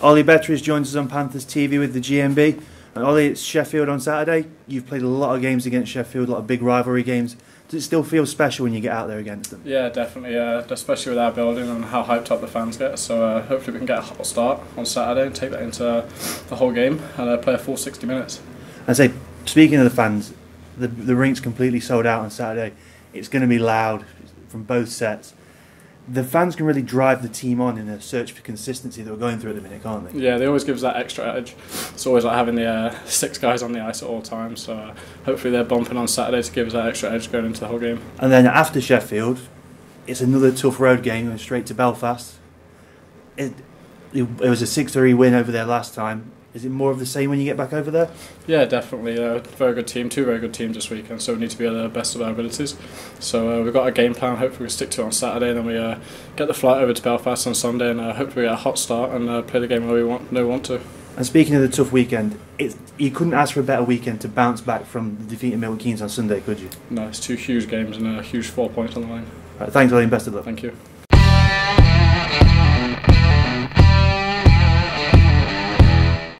Ollie Betteridge joins us on Panthers TV with the GMB. And Ollie, it's Sheffield on Saturday. You've played a lot of games against Sheffield, a lot of big rivalry games. Does it still feel special when you get out there against them? Yeah, definitely. Uh, especially with our building and how hyped up the fans get. So uh, hopefully we can get a hot start on Saturday and take that into the whole game and uh, play a full 60 minutes. I say, speaking of the fans, the the rink's completely sold out on Saturday. It's going to be loud from both sets. The fans can really drive the team on in a search for consistency that we're going through at the minute, can't they? Yeah, they always give us that extra edge. It's always like having the uh, six guys on the ice at all times. So uh, hopefully they're bumping on Saturday to give us that extra edge going into the whole game. And then after Sheffield, it's another tough road game going straight to Belfast. It, it, it was a 6 3 win over there last time. Is it more of the same when you get back over there? Yeah, definitely. Uh, very good team, two very good teams this weekend, so we need to be at the best of our abilities. So uh, we've got a game plan, hopefully we stick to it on Saturday, and then we uh, get the flight over to Belfast on Sunday, and uh, hopefully we get a hot start and uh, play the game where we want, no want to. And speaking of the tough weekend, it, you couldn't ask for a better weekend to bounce back from the defeat of Milton Keynes on Sunday, could you? No, it's two huge games and a huge four points on the line. Right, thanks, and best of luck. Thank you.